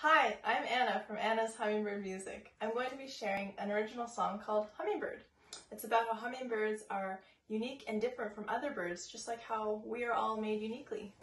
Hi, I'm Anna from Anna's Hummingbird Music. I'm going to be sharing an original song called Hummingbird. It's about how hummingbirds are unique and different from other birds, just like how we are all made uniquely.